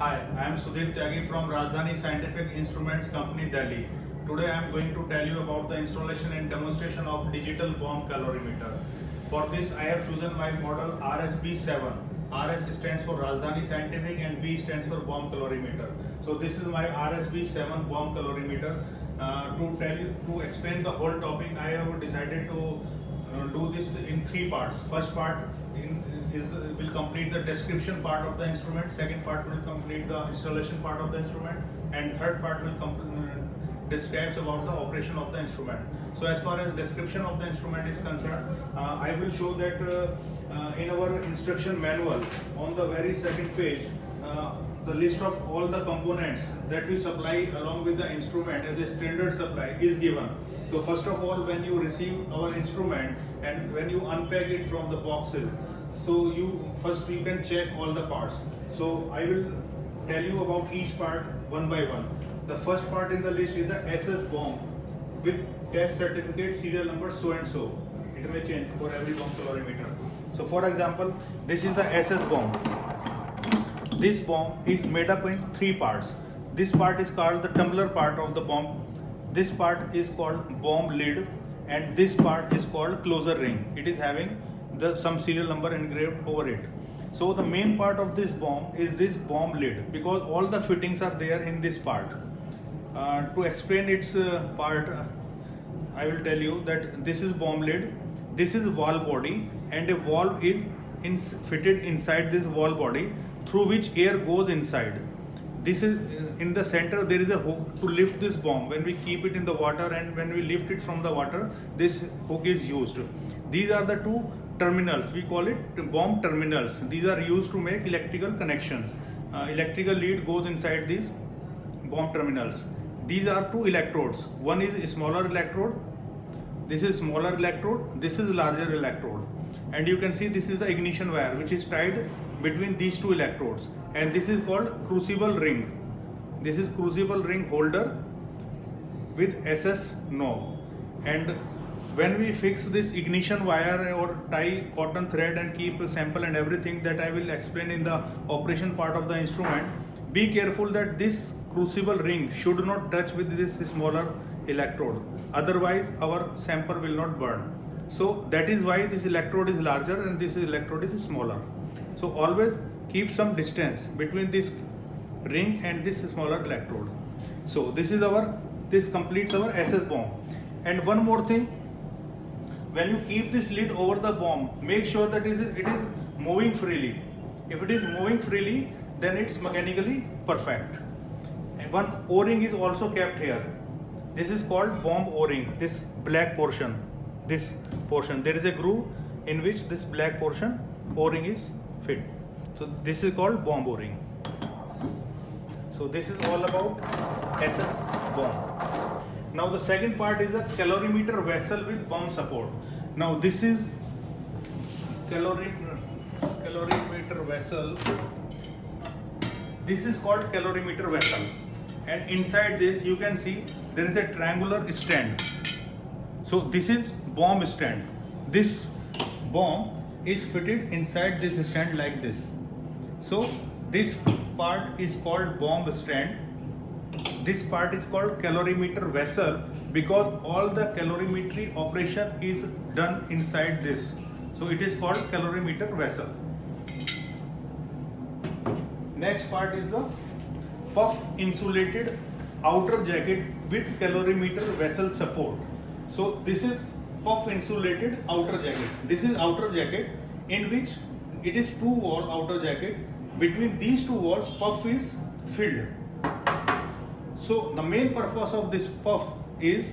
Hi, I am Sudhir Tyagi from Rajdhani Scientific Instruments Company, Delhi. Today I am going to tell you about the installation and demonstration of digital bomb calorimeter. For this I have chosen my model RSB7. RS stands for Rajdhani Scientific and B stands for bomb calorimeter. So this is my RSB7 bomb calorimeter. Uh, to tell you, to explain the whole topic, I have decided to uh, do this in three parts. First part in, is the, will complete the description part of the instrument. Second part will complete the installation part of the instrument, and third part will uh, describes about the operation of the instrument. So as far as description of the instrument is concerned, uh, I will show that uh, uh, in our instruction manual on the very second page, uh, the list of all the components that we supply along with the instrument as a standard supply is given. So first of all, when you receive our instrument and when you unpack it from the boxes, so you first you can check all the parts. So I will tell you about each part one by one. The first part in the list is the SS bomb with test certificate serial number so and so. It may change for every bomb calorimeter. So for example, this is the SS bomb this bomb is made up in three parts. This part is called the tumbler part of the bomb. This part is called bomb lid and this part is called closer ring. It is having some serial number engraved over it. So the main part of this bomb is this bomb lid because all the fittings are there in this part. Uh, to explain its uh, part, uh, I will tell you that this is bomb lid, this is valve body and a valve is in, fitted inside this valve body through which air goes inside. This is in the center there is a hook to lift this bomb when we keep it in the water and when we lift it from the water this hook is used. These are the two terminals we call it bomb terminals. These are used to make electrical connections. Uh, electrical lead goes inside these bomb terminals. These are two electrodes. One is smaller electrode. This is smaller electrode. This is larger electrode. And you can see this is the ignition wire which is tied between these two electrodes and this is called crucible ring this is crucible ring holder with SS knob and when we fix this ignition wire or tie cotton thread and keep sample and everything that I will explain in the operation part of the instrument be careful that this crucible ring should not touch with this smaller electrode otherwise our sample will not burn so that is why this electrode is larger and this electrode is smaller so always keep some distance between this ring and this smaller electrode. So this is our, this completes our SS bomb. And one more thing, when you keep this lid over the bomb, make sure that it is, it is moving freely. If it is moving freely, then it's mechanically perfect. And one O-ring is also kept here. This is called bomb O-ring, this black portion, this portion. There is a groove in which this black portion O-ring is fit. So this is called bomb O-ring. So this is all about SS bomb. Now the second part is a calorimeter vessel with bomb support. Now this is calorimeter, vessel. This is called calorimeter vessel. And inside this you can see there is a triangular stand. So this is bomb stand. This bomb is fitted inside this stand like this. So this part is called bomb stand. This part is called calorimeter vessel because all the calorimetry operation is done inside this. So it is called calorimeter vessel. Next part is the puff insulated outer jacket with calorimeter vessel support. So this is puff insulated outer jacket. This is outer jacket in which it is two wall outer jacket. Between these two walls puff is filled. So the main purpose of this puff is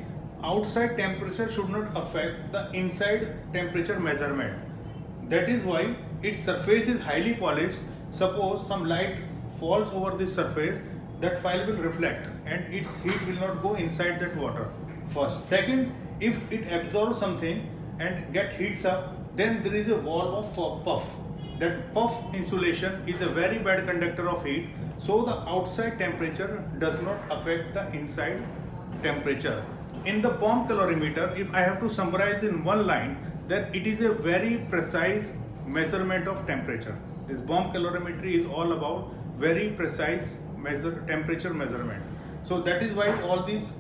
outside temperature should not affect the inside temperature measurement. That is why its surface is highly polished. Suppose some light falls over this surface, that file will reflect and its heat will not go inside that water first. Second, if it absorbs something and get heats up then there is a wall of puff that puff insulation is a very bad conductor of heat so the outside temperature does not affect the inside temperature in the bomb calorimeter if i have to summarize in one line then it is a very precise measurement of temperature this bomb calorimetry is all about very precise measure temperature measurement. So that is why all these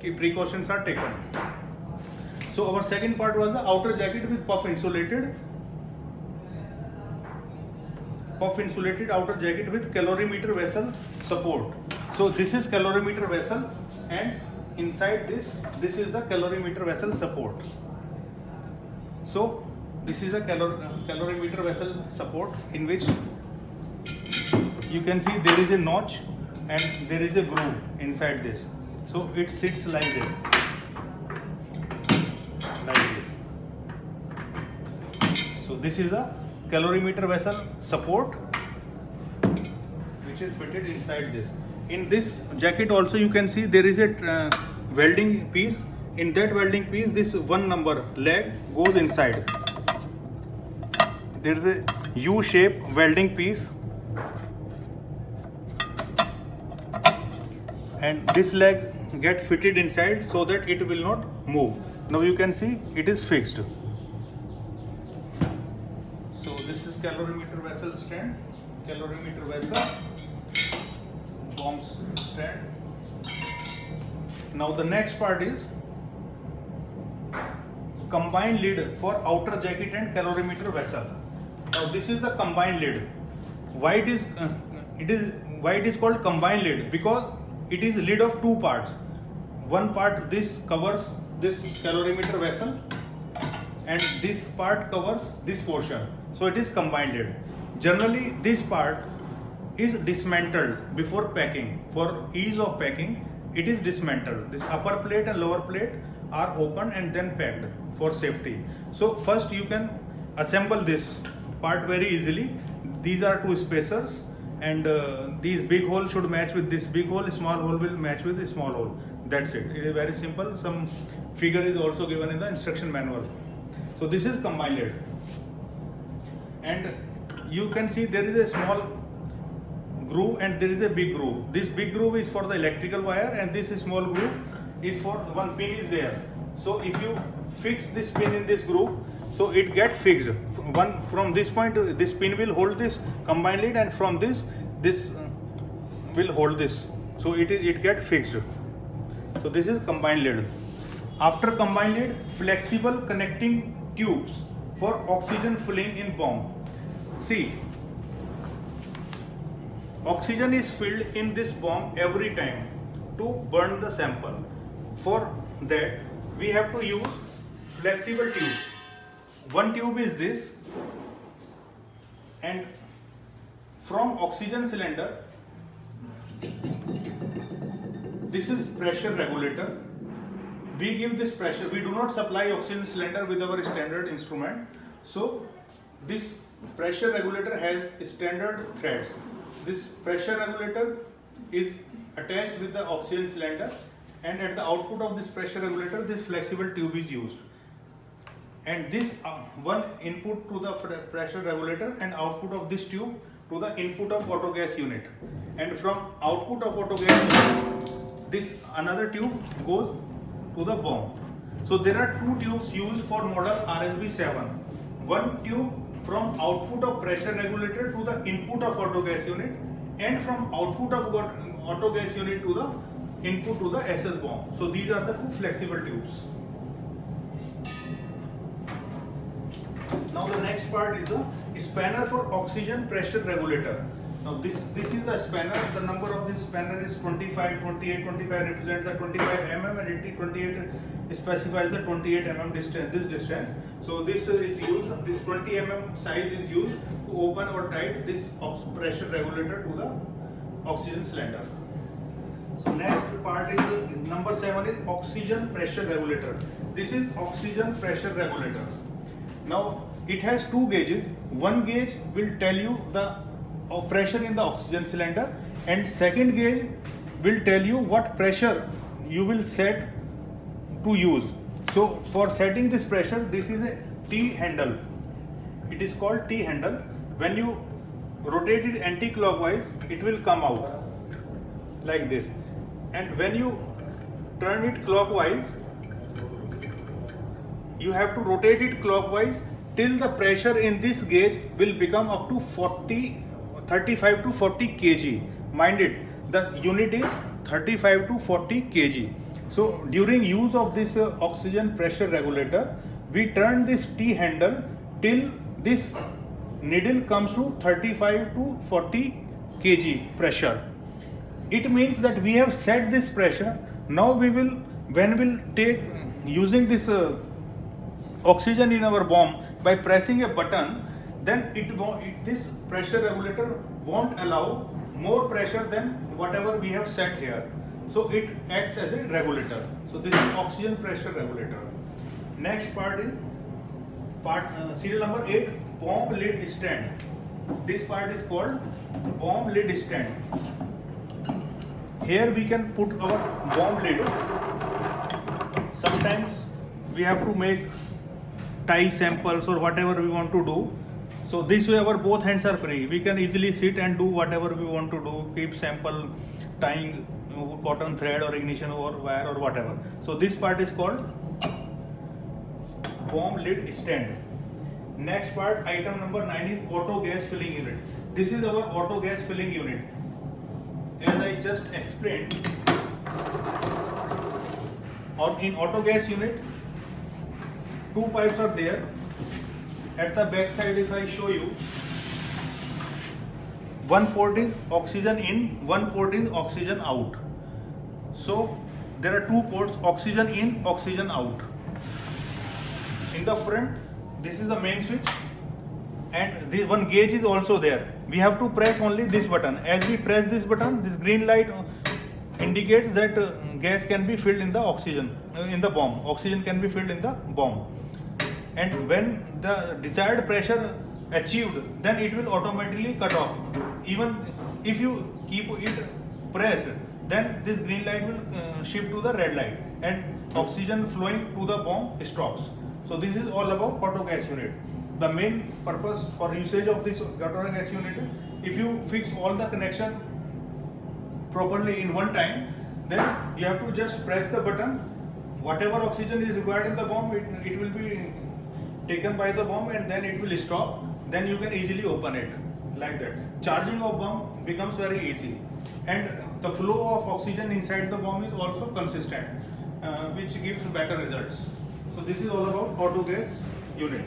precautions are taken. So our second part was the outer jacket with puff insulated puff insulated outer jacket with calorimeter vessel support. So this is calorimeter vessel and inside this this is the calorimeter vessel support. So this is a calor calorimeter vessel support in which you can see there is a notch and there is a groove inside this. So it sits like this. Like this. So this is the calorimeter vessel support which is fitted inside this. In this jacket also you can see there is a uh, welding piece. In that welding piece this one number leg goes inside. There is a U-shape welding piece and this leg get fitted inside so that it will not move. Now you can see it is fixed. Calorimeter vessel, bomb stand. Now the next part is combined lid for outer jacket and calorimeter vessel. Now this is the combined lid. Why it is uh, it is why it is called combined lid? Because it is lid of two parts. One part this covers this calorimeter vessel and this part covers this portion. So it is combined. Generally this part is dismantled before packing. For ease of packing, it is dismantled. This upper plate and lower plate are opened and then packed for safety. So first you can assemble this part very easily. These are two spacers and uh, these big hole should match with this big hole small hole will match with small hole that's it it is very simple some figure is also given in the instruction manual so this is combined lid and you can see there is a small groove and there is a big groove. This big groove is for the electrical wire and this small groove is for one pin is there. So if you fix this pin in this groove so it get fixed. One from this point this pin will hold this combined lead and from this this uh, will hold this. So it is it get fixed. So this is combined lead. after combined lead, flexible connecting tubes for oxygen filling in bomb. See oxygen is filled in this bomb every time to burn the sample. For that we have to use flexible tubes. One tube is this and from oxygen cylinder this is pressure regulator we give this pressure we do not supply oxygen cylinder with our standard instrument. So this pressure regulator has standard threads. This pressure regulator is attached with the oxygen cylinder and at the output of this pressure regulator this flexible tube is used. And this uh, one input to the pressure regulator and output of this tube to the input of auto gas unit. And from output of auto gas unit, this another tube goes to the bomb. So there are two tubes used for model RSB7 one tube from output of pressure regulator to the input of auto gas unit and from output of auto gas unit to the input to the SS bomb. So these are the two flexible tubes. Now the next part is the spanner for oxygen pressure regulator. Now this this is a spanner. The number of this spanner is 25, 28, 25 represents the 25 mm and 80, 28 specifies the 28 mm distance. This distance. So this is used. This 20 mm size is used to open or tight this pressure regulator to the oxygen cylinder. So next part is number seven is oxygen pressure regulator. This is oxygen pressure regulator. Now it has two gauges. One gauge will tell you the pressure in the oxygen cylinder and second gauge will tell you what pressure you will set to use. So for setting this pressure, this is a T handle. It is called T handle. When you rotate it anti-clockwise, it will come out like this. And when you turn it clockwise, you have to rotate it clockwise till the pressure in this gauge will become up to 40 35 to 40 kg. Mind it, the unit is 35 to 40 kg. So during use of this uh, oxygen pressure regulator, we turn this T handle till this needle comes to 35 to 40 kg pressure. It means that we have set this pressure. Now we will, when we'll take using this uh, oxygen in our bomb by pressing a button, then it, won't, it this pressure regulator won't allow more pressure than whatever we have set here. So it acts as a regulator. So this is oxygen pressure regulator. Next part is part uh, serial number 8 bomb lid stand. This part is called bomb lid stand. Here we can put our bomb lid. Sometimes we have to make tie samples or whatever we want to do. So this way our both hands are free. We can easily sit and do whatever we want to do. Keep sample tying cotton thread or ignition or wire or whatever. So this part is called bomb lid stand. Next part, item number 9 is auto gas filling unit. This is our auto gas filling unit. As I just explained, or in auto gas unit, two pipes are there. At the back side, if I show you, one port is oxygen in, one port is oxygen out. So there are two ports, oxygen in, oxygen out. In the front, this is the main switch and this one gauge is also there. We have to press only this button. As we press this button, this green light indicates that uh, gas can be filled in the oxygen, uh, in the bomb. Oxygen can be filled in the bomb. And when the desired pressure achieved, then it will automatically cut off. Even if you keep it pressed, then this green light will uh, shift to the red light and oxygen flowing to the bomb stops. So this is all about auto gas unit. The main purpose or usage of this auto gas unit, if you fix all the connection properly in one time, then you have to just press the button. Whatever oxygen is required in the bomb, it, it will be taken by the bomb and then it will stop. Then you can easily open it like that. Charging of bomb becomes very easy and the flow of oxygen inside the bomb is also consistent uh, which gives better results. So this is all about auto gas unit.